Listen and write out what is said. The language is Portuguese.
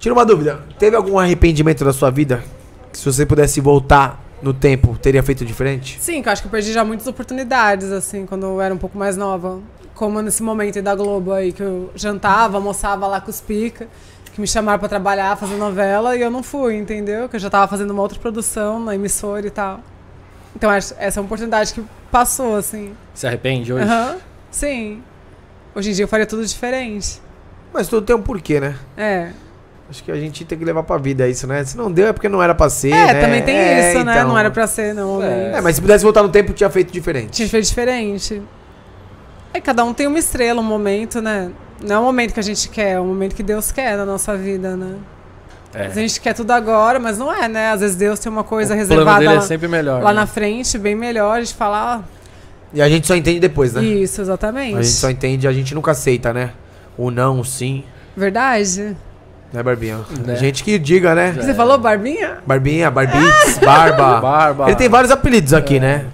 Tira uma dúvida. Teve algum arrependimento da sua vida? Que se você pudesse voltar no tempo, teria feito diferente? Sim, que eu acho que eu perdi já muitas oportunidades, assim, quando eu era um pouco mais nova. Como nesse momento aí da Globo aí, que eu jantava, almoçava lá com os pica, que me chamaram pra trabalhar, fazer novela, e eu não fui, entendeu? Que eu já tava fazendo uma outra produção na emissora e tal. Então essa é uma oportunidade que passou, assim. Se arrepende hoje? Aham, sim. Hoje em dia eu faria tudo diferente. Mas tudo tem um porquê, né? É. Acho que a gente tem que levar pra vida isso, né? Se não deu é porque não era pra ser, É, né? também tem É, isso, né? então. Não era pra ser, não. É. É, mas se pudesse voltar no tempo, tinha feito diferente. Tinha feito diferente. É, cada um tem uma estrela, um momento, né? Não é o momento que a gente quer, é o momento que Deus quer na nossa vida, né? É. A gente quer tudo agora, mas não é, né? Às vezes Deus tem uma coisa o plano reservada dele é lá, sempre melhor. lá né? na frente, bem melhor, a gente fala, E a gente só entende depois, ah, né? isso, exatamente. A gente só entende, a gente nunca aceita, né? O não, o sim. Verdade? Né, Barbinha? Né? Gente que diga, né? Você falou Barbinha? Barbinha, Barbits, Barba. Barba. Ele tem vários apelidos aqui, né?